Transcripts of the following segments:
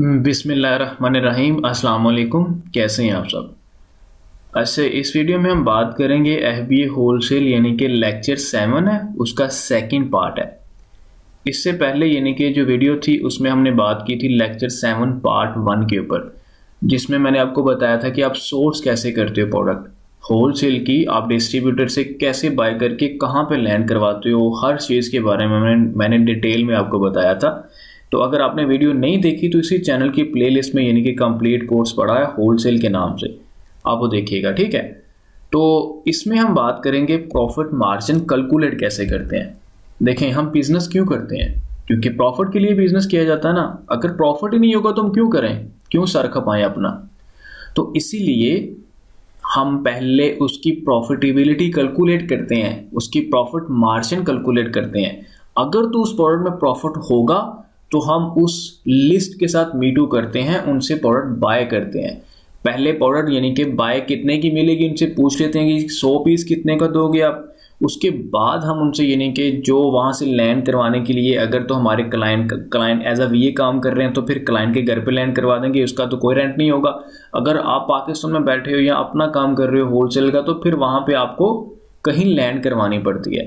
बिसमीम वालेकुम कैसे हैं आप सब? अच्छा इस वीडियो में हम बात करेंगे F B A whole cell यानी कि लेक्चर सेवन है, उसका सेकंड पार्ट है। इससे पहले, यानी कि जो वीडियो थी, उसमें हमने बात की थी लेक्चर सेवन पार्ट वन के ऊपर, जिसमें मैंने आपको बताया था कि आप सोर्स कैसे करते हो प्रोडक्ट होल सेल की, आप डिस्ट्रीब्यूटर से कैसे बाय करके कहाँ पे लैंड करवाते हो, हर चीज़ के बारे में मैंने मैंने डिटेल में आपको बताया था। तो अगर आपने वीडियो नहीं देखी तो इसी चैनल की प्लेलिस्ट में यानी कि कंप्लीट कोर्स पढ़ा है होलसेल के नाम से। आप वो देखिएगा, ठीक है? तो इसमें हम बात करेंगे प्रॉफिट मार्जिन कैलकुलेट कैसे करते हैं। देखें, हम बिज़नेस क्यों करते हैं? क्योंकि प्रॉफिट के लिए बिज़नेस किया जाता है ना। अगर प्रॉफिट ही नहीं होगा तो हम क्यों करें? क्यों सर खपाएँ अपना? तो इसीलिए हम पहले उसकी प्रॉफिटेबिलिटी कैलकुलेट करते हैं, उसकी प्रॉफिट मार्जिन कैलकुलेट करते हैं। अगर तो उस प्रोडक्ट में प्रॉफिट होगा तो हम उस लिस्ट के साथ मीटू करते हैं, उनसे प्रोडक्ट बाय करते हैं। पहले प्रोडक्ट यानी कि बाय कितने की मिलेगी उनसे पूछ लेते हैं कि सौ पीस कितने का दोगे आप। उसके बाद हम उनसे यानी कि जो वहाँ से लैंड करवाने के लिए अगर तो हमारे client client as a we काम कर रहे हैं तो फिर क्लाइंट के घर पे लैंड करवा देंगे, उसका तो कोई रेंट नहीं होगा। अगर आप पाकिस्तान में बैठे हो या अपना काम कर रहे हो होलसेल का तो फिर वहाँ पे आपको कहीं लैंड करवानी पड़ती है।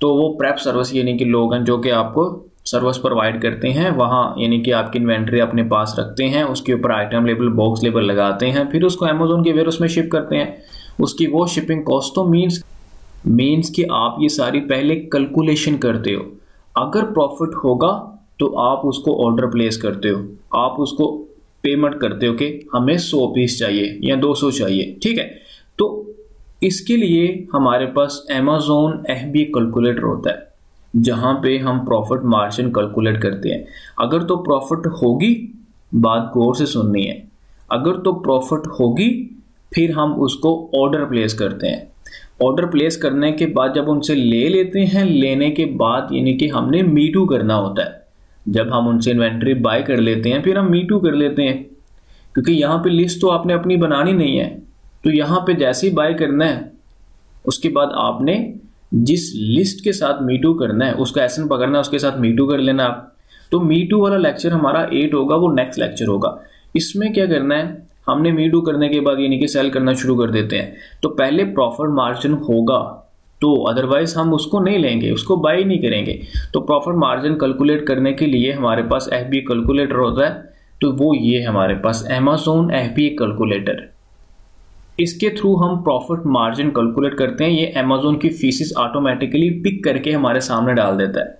तो वो प्रेप सर्विस यानी कि लोग हैं जो कि आपको सर्विस प्रोवाइड करते हैं, वहाँ यानी कि आपकी इन्वेंट्री अपने पास रखते हैं, उसके ऊपर आइटम लेबल बॉक्स लेबल लगाते हैं, फिर उसको अमेजोन के वेयर उसमें शिप करते हैं। उसकी वो शिपिंग कॉस्ट तो मीन्स मीन्स कि आप ये सारी पहले कैलकुलेशन करते हो। अगर प्रॉफिट होगा तो आप उसको ऑर्डर प्लेस करते हो। आप उसको पेमेंट करते हो कि हमें सौ पीस चाहिए या दो सौ चाहिए, ठीक है? तो इसके लिए हमारे पास अमेजोन एफ़ कैलकुलेटर होता है। जहाँ पे हम प्रॉफिट मार्जिन कैलकुलेट करते हैं। अगर तो प्रॉफिट होगी, बात गौर से सुननी है। अगर तो प्रॉफिट होगी, फिर हम उसको ऑर्डर प्लेस करते हैं। ऑर्डर प्लेस करने के बाद जब उनसे ले लेते हैं, लेने के बाद यानी कि हमने मीटू करना होता है। जब हम उनसे इन्वेंट्री बाय कर लेते हैं, फिर हम मीटू कर लेते हैं। क्योंकि यहाँ पे लिस्ट तो आपने अपनी बनानी नहीं है। तो यहाँ पे जैसे ही बाय करना है, उसके बाद आपने जिस लिस्ट के साथ मीटू करना है, उसका एसन पकड़ना है, उसके साथ मीटू कर लेना आप। तो मीटू वाला लेक्चर हमारा एट होगा, वो नेक्स्ट लेक्चर होगा। इसमें क्या करना है? हमने मीटू करने के बाद यानी कि सेल करना शुरू कर देते हैं। तो पहले प्रॉफिट मार्जिन होगा। तो अदरवाइज़ हम उसको नहीं लेंगे, उसको बाई नहीं करेंगे। तो प्रॉफिट मार्जिन कैलकुलेट करने के लिए हमारे पास एफ़ कैलकुलेटर होता है। तो वो ये हमारे पास एमेजोन एफ़ कैलकुलेटर इसके थ्रू हम प्रॉफिट मार्जिन कैलकुलेट करते हैं। ये अमेजोन की फीसिस ऑटोमेटिकली पिक करके हमारे सामने डाल देता है।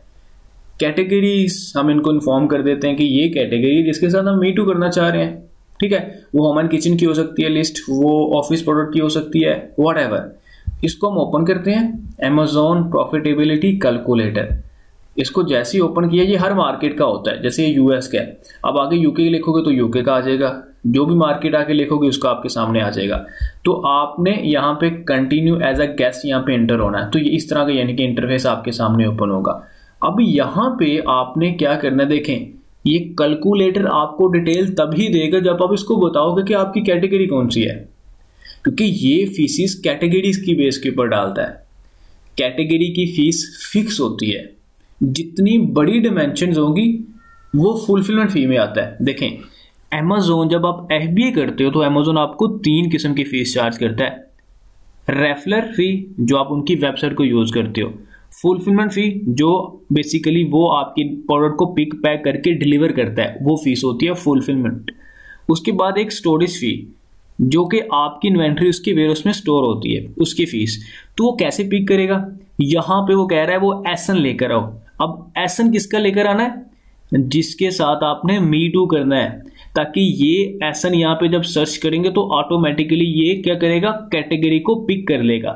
कैटेगरीज हम इनको इन्फॉर्म कर देते हैं कि ये कैटेगरी जिसके साथ हम मीटू करना चाह रहे हैं। ठीक है? वो होम एंड किचन की हो सकती है लिस्ट वो ऑफ़िस प्रोडक्ट की हो सकती है वट इसको हम ओपन करते हैं। अमेजोन प्रॉफिटेबिलिटी कैलकुलेटर इसको जैसे ही ओपन किया, ये हर मार्केट का होता है, जैसे ये यूएस का है। अब आगे यूके लिखोगे तो यूके का आ जाएगा। जो भी मार्केट आके लिखोगे, उसका आपके सामने आ जाएगा। तो आपने यहाँ पे कंटिन्यू एज अ गेस्ट यहाँ पे एंटर होना है। तो ये इस तरह का यानी कि इंटरफेस आपके सामने ओपन होगा। अब यहाँ पे आपने क्या करना देखें, ये कैलकुलेटर आपको डिटेल तभी देगा जब आप इसको बताओगे कि आपकी कैटेगरी कौन सी है। क्योंकि ये फीसिस कैटेगरीज की बेस के ऊपर डालता है। कैटेगरी की फ़ीस फिक्स होती है। जितनी बड़ी डिमेंशन होगी, वो फुलफिलमेंट फ़ी में आता है। देखें अमेजोन जब आप एफबीए करते हो तो अमेजोन आपको तीन किस्म की फ़ीस चार्ज करता है। रेफलर फ़ी जो आप उनकी वेबसाइट को यूज़ करते हो। फुलफिलमेंट फ़ी जो बेसिकली वो आपकी प्रोडक्ट को पिक पैक करके डिलीवर करता है, वो फ़ीस होती है फुलफिलमेंट उसके बाद एक स्टोरेज फ़ी जो कि आपकी इन्वेंट्री उसके वेयर में स्टोर होती है, उसकी फ़ीस तो वो कैसे पिक करेगा? यहाँ पे वो कह रहा है, वो एसन लेकर आओ। अब एसन किसका लेकर आना है? जिसके साथ आपने मी टू करना है। ताकि ये एसन यहाँ पे जब सर्च करेंगे तो ऑटोमेटिकली ये क्या करेगा? कैटेगरी को पिक कर लेगा।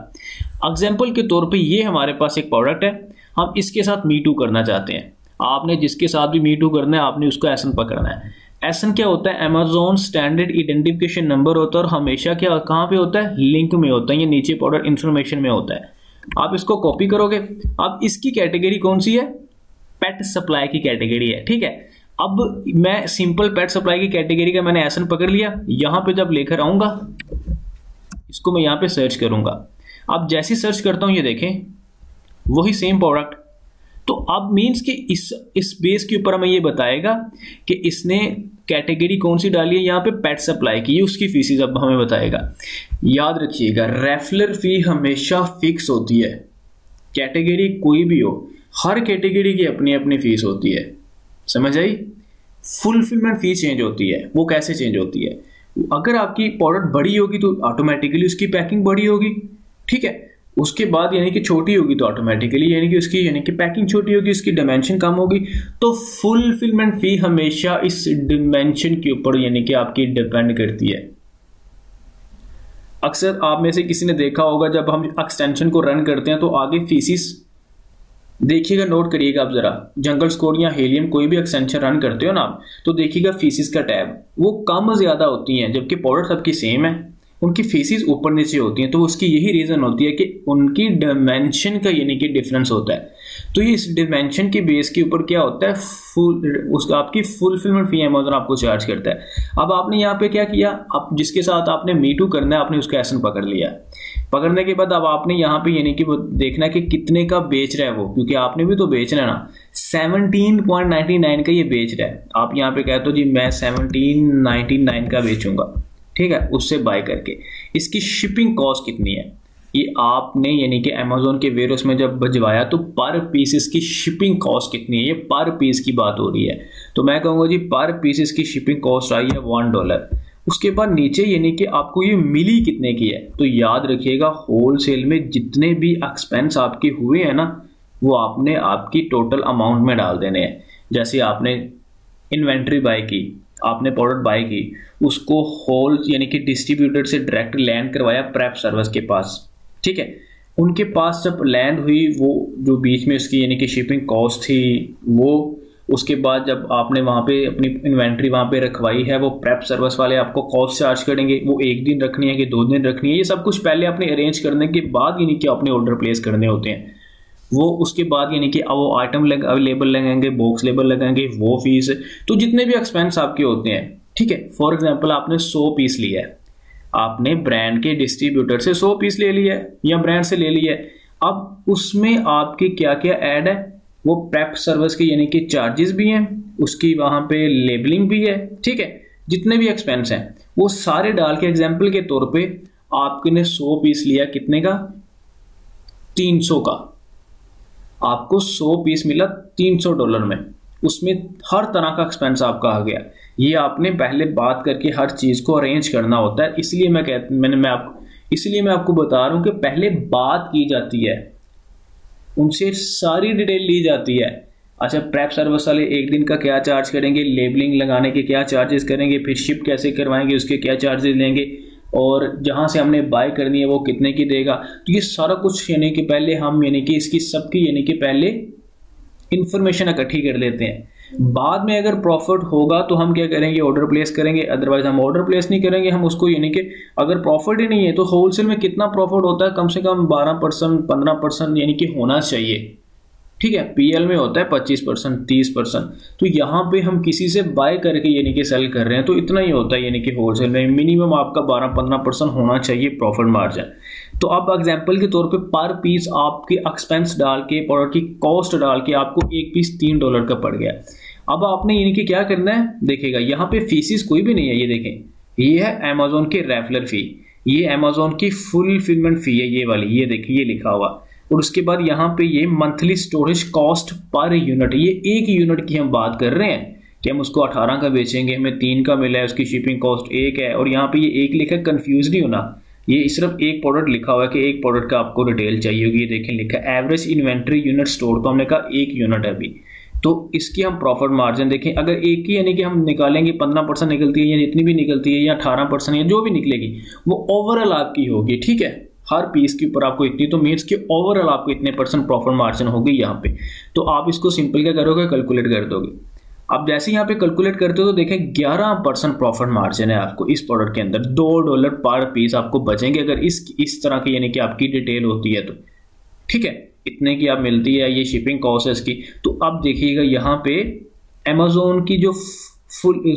एग्ज़ाम्पल के तौर पे ये हमारे पास एक प्रोडक्ट है। हम इसके साथ मी टू करना चाहते हैं। आपने जिसके साथ भी मी टू करना है, आपने उसको एसन पकड़ना है। एसन क्या होता है? अमेजोन स्टैंडर्ड आइडेंटिफिकेशन नंबर होता है और हमेशा क्या, कहाँ पे होता है? लिंक में होता है। या नीचे प्रोडक्ट इन्फॉर्मेशन में होता है। आप इसको कॉपी करोगे। अब इसकी कैटेगरी कौन सी है? पेट सप्लाई की कैटेगरी है। ठीक है? अब मैं सिंपल पेट सप्लाई की कैटेगरी का मैंने एसन पकड़ लिया। यहाँ पे जब लेकर आऊँगा, इसको मैं यहाँ पे सर्च करूँगा। अब जैसे सर्च करता हूँ, ये देखें, वही सेम प्रोडक्ट तो अब मींस कि इस इस बेस के ऊपर हमें ये बताएगा कि इसने कैटेगरी कौन सी डाली है, यहाँ पे पेट सप्लाई की उसकी फीसिस अब हमें बताएगा। याद रखिएगा, रेफलर फ़ी हमेशा फिक्स होती है। कैटेगरी कोई भी हो, हर कैटेगरी की अपनी अपनी फ़ीस होती है। समझ आई? फुलफिलमेंट फ़ी चेंज होती है। वो कैसे चेंज होती है? अगर आपकी प्रोडक्ट बड़ी होगी तो ऑटोमेटिकली उसकी पैकिंग बड़ी होगी। ठीक है? उसके बाद यानी कि छोटी होगी तो ऑटोमेटिकली यानी कि उसकी, यानी कि पैकिंग छोटी होगी, उसकी डिमेंशन कम होगी। तो फुलफिलमेंट फ़ी हमेशा इस डिमेंशन के ऊपर यानी कि आपकी डिपेंड करती है। अक्सर आप में से किसी ने देखा होगा, जब हम एक्सटेंशन को रन करते हैं तो आगे फीसिस देखिएगा नोट करिएगा आप जरा। जंगल स्कोर या हेलियम कोई भी एक्सटेंशन रन करते हो ना आप तो देखिएगा फीसिस का टैब वो कम ज़्यादा होती हैं, जबकि पाउडर सबकी सेम है। उनकी फीसिस ऊपर नीचे होती हैं तो उसकी यही रीज़न होती है कि उनकी डिमेंशन का यानी कि डिफरेंस होता है। तो ये इस डिमेंशन के बेस के ऊपर क्या होता है? फुल उसका आपकी फुलफिलमेंट फ़ी अमेजोन आपको चार्ज करता है। अब आपने यहाँ पे क्या किया? अब जिसके साथ आपने मीटू करना है, आपने उसका एसन पकड़ लिया। पकड़ने के बाद अब आपने यहाँ पे यानी कि देखना कि कितने का बेच रहा है वो, क्योंकि आपने भी तो बेचना है ना। 17.99 का ये बेच रहा है। आप यहाँ पे कहते हो जी मैं 17.99 का बेचूँगा, ठीक है, उससे बाय करके। इसकी शिपिंग कॉस्ट कितनी है? ये आपने यानी कि अमेजोन के वेरोस में जब भिजवाया तो पर पीस इसकी शिपिंग कॉस्ट कितनी है? ये पर पीस की बात हो रही है। तो मैं कहूँगा जी पर पीस इसकी शिपिंग कॉस्ट आई है वन डॉलर उसके बाद नीचे यानी कि आपको ये मिली कितने की है। तो याद रखिएगा होलसेल में जितने भी एक्सपेंस आपके हुए हैं ना, वो आपने आपकी टोटल अमाउंट में डाल देने हैं। जैसे आपने इन्वेंट्री बाय की, आपने प्रोडक्ट बाय की, उसको होल यानी कि डिस्ट्रीब्यूटर से डायरेक्ट लैंड करवाया प्रेप सर्विस के पास। ठीक है? उनके पास जब लैंड हुई, वो जो बीच में उसकी, यानी कि शिपिंग कॉस्ट थी, वो उसके बाद जब आपने वहाँ पे अपनी इन्वेंट्री वहाँ पे रखवाई है, वो प्रेप सर्विस वाले आपको कॉस्ट चार्ज करेंगे, वो एक दिन रखनी है कि दो दिन रखनी है, ये सब कुछ पहले अपने अरेंज करने के बाद यानी कि अपने ऑर्डर प्लेस करने होते हैं। वो उसके बाद यानी कि वो आइटम लग लेबल लगेंगे बॉक्स लेबल लगेंगे वो फ़ीस तो जितने भी एक्सपेंस आपके होते हैं, ठीक है? फॉर एग्ज़ाम्पल आपने सौ पीस लिया है, आपने ब्रांड के डिस्ट्रीब्यूटर से सौ पीस ले लिया है या ब्रांड से ले लिया है, अब उसमें आपके क्या क्या ऐड है? वो प्रेप सर्विस के यानी कि चार्जेस भी हैं, उसकी वहाँ पे लेबलिंग भी है, ठीक है? जितने भी एक्सपेंस हैं, वो सारे डाल के एग्ज़ाम्पल के तौर पे आपने सौ पीस लिया कितने का? तीन सौ का। आपको 100 पीस मिला 300 डॉलर में। उसमें हर तरह का एक्सपेंस आपका आ गया। ये आपने पहले बात करके हर चीज़ को अरेंज करना होता है। इसलिए मैं कह, मैंने, मैं आपको इसलिए मैं आपको बता रहा हूँ कि पहले बात की जाती है। उनसे सारी डिटेल ली जाती है। अच्छा प्रेप सर्विस वाले एक दिन का क्या चार्ज करेंगे? लेबलिंग लगाने के क्या चार्जेस करेंगे? फिर शिप कैसे करवाएँगे? उसके क्या चार्जेस लेंगे? और जहाँ से हमने बाय करनी है, वो कितने की देगा? तो ये सारा कुछ यानी कि पहले हम, यानी कि इसकी सबकी, यानी कि पहले इन्फॉर्मेशन इकट्ठी कर लेते हैं। बाद में अगर प्रॉफिट होगा तो हम क्या करेंगे ऑर्डर प्लेस करेंगे अदरवाइज़ हम ऑर्डर प्लेस नहीं करेंगे, हम उसको यानी कि अगर प्रॉफिट ही नहीं है तो होलसेल में कितना प्रॉफिट होता है? कम से कम बारह परसेंट, पंद्रह परसेंट यानी कि होना चाहिए। ठीक है? पीएल में होता है पच्चीस परसेंट, तीस परसेंट। तो यहाँ पे हम किसी से बाय करके यानी कि सेल कर रहे हैं तो इतना ही होता है यानी कि होलसेल में। मिनिमम आपका बारह, पंद्रह परसेंट होना चाहिए प्रॉफिट मार्जिन तो अब एग्ज़ाम्पल के तौर पे पर पीस आपके एक्सपेंस डाल के प्रोडक्ट की कॉस्ट डाल के आपको एक पीस तीन डॉलर का पड़ गया। अब आपने यानी कि क्या करना है? देखेगा यहाँ पे फीसिस कोई भी नहीं है, ये देखें। ये है अमेजोन के रेफलर फ़ी ये अमेजोन की फुलफिलमेंट फ़ी है, ये वाली। ये देखिए ये लिखा हुआ। और उसके बाद यहाँ पे ये monthly storage cost per unit ये एक यूनिट की हम बात कर रहे हैं कि हम उसको अठारह का बेचेंगे, हमें तीन का मिला है, उसकी शिपिंग कॉस्ट एक है। और यहाँ पे ये एक लिखा कन्फ्यूज़ नहीं होना। ये सिर्फ़ एक प्रोडक्ट लिखा हुआ है कि एक प्रोडक्ट का आपको डिटेल चाहिए होगी, ये देखें लिखा है। एवरेज इन्वेंट्री यूनिट स्टोर तो हमने कहा एक यूनिट है अभी। तो इसकी हम प्रॉफिट मार्जिन देखें। अगर एक ही यानी कि हम निकालेंगे, पंद्रह परसेंट निकलती है या जितनी भी निकलती है या अठारह परसेंट या जो भी निकलेगी, वो ओवरऑल आपकी होगी, ठीक है? हर पीस के ऊपर आपको इतनी तो मीन्स कि ओवरऑल आपको इतने परसेंट प्रॉफिट मार्जिन होगी यहाँ पे। तो आप इसको सिंपल क्या करोगे? कैलकुलेट कर दोगे। अब जैसे यहाँ पे कैलकुलेट करते हो तो देखें 11 परसेंट प्रॉफिट मार्जिन है आपको इस प्रोडक्ट के अंदर। दो डॉलर पर पीस आपको बचेंगे अगर इस इस तरह की यानी कि आपकी डिटेल होती है तो। ठीक है? इतने की आप मिलती है, ये शिपिंग कॉस्ट है इसकी। तो अब देखिएगा यहाँ पे अमेजोन की जो फुल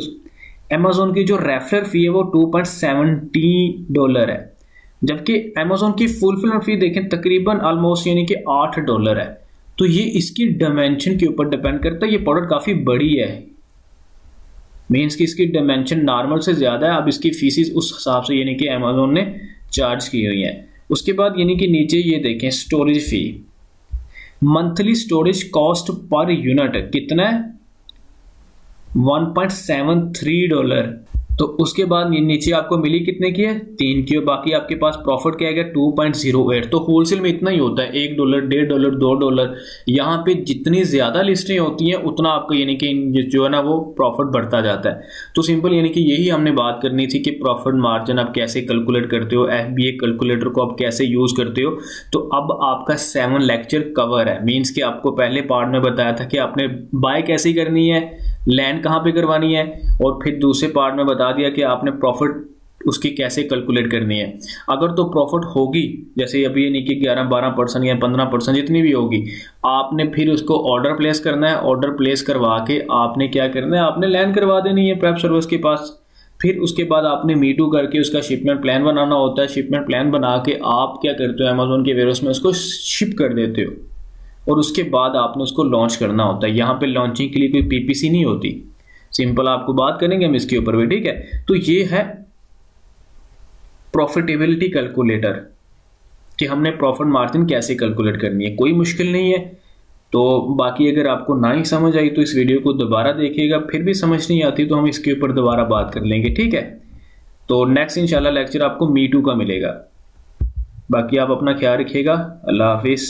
अमेजोन की जो रेफर फ़ी है वो टू पॉइंट डॉलर है। जबकि अमेजोन की फुलफिलमेंट फ़ी देखें, तकरीबन ऑलमोस्ट यानी कि आठ डॉलर है। तो ये इसकी डायमेंशन के ऊपर डिपेंड करता है। ये प्रोडक्ट काफ़ी बड़ी है। मीन्स कि इसकी डायमेंशन नॉर्मल से ज़्यादा है। अब इसकी फीसिस उस हिसाब से, यानी कि अमेजोन ने चार्ज की हुई है। उसके बाद यानी कि नीचे ये देखें storage fee monthly storage cost per unit कितना है? 1.73 डॉलर तो उसके बाद नीचे आपको मिली कितने की है? तीन की और बाकी आपके पास प्रॉफिट क्या है टू पॉइंट ज़ीरो एट तो होलसेल में इतना ही होता है। एक डॉलर डेढ़ डॉलर दो डॉलर यहाँ पे जितनी ज़्यादा लिस्टें होती हैं, उतना आपको यानी कि जो है ना, वो प्रॉफिट बढ़ता जाता है। तो सिंपल यानी कि यही हमने बात करनी थी कि प्रॉफिट मार्जिन आप कैसे कैलकुलेट करते हो एफबीए कैलकुलेटर को आप कैसे यूज़ करते हो। तो अब आपका सेवन लेक्चर कवर है। मीन्स कि आपको पहले पार्ट में बताया था कि आपने बाय कैसी करनी है लैंड कहाँ पे करवानी है? और फिर दूसरे पार्ट में बता दिया कि आपने प्रॉफिट उसकी कैसे कैलकुलेट करनी है। अगर तो प्रॉफिट होगी, जैसे अभी ये नहीं कि ग्यारह, बारह परसेंट या पंद्रह परसेंट जितनी भी होगी, आपने फिर उसको ऑर्डर प्लेस करना है। ऑर्डर प्लेस करवा के आपने क्या करना है? आपने लैंड करवा देनी है प्रेप सर्विस के पास। फिर उसके बाद आपने मीटू करके उसका शिपमेंट प्लान बनाना होता है। शिपमेंट प्लान बना के आप क्या करते हो? अमेजोन के वेरोस में उसको शिप कर देते हो। और उसके बाद आपने उसको लॉन्च करना होता है। यहाँ पे लॉन्चिंग के लिए कोई पीपीसी नहीं होती। सिंपल आपको बात करेंगे हम इसके ऊपर भी, ठीक है? तो ये है प्रॉफिटेबिलिटी कैलकुलेटर कि हमने प्रॉफिट मार्जिन कैसे कैलकुलेट करनी है। कोई मुश्किल नहीं है। तो बाकी अगर आपको ना ही समझ आई तो इस वीडियो को दोबारा देखिएगा। फिर भी समझ नहीं आती तो हम इसके ऊपर दोबारा बात कर लेंगे, ठीक है? तो नेक्स्ट इंशाल्लाह लेक्चर आपको मी टू का मिलेगा। बाकी आप अपना ख्याल रखिएगा। अल्लाह हाफिज़।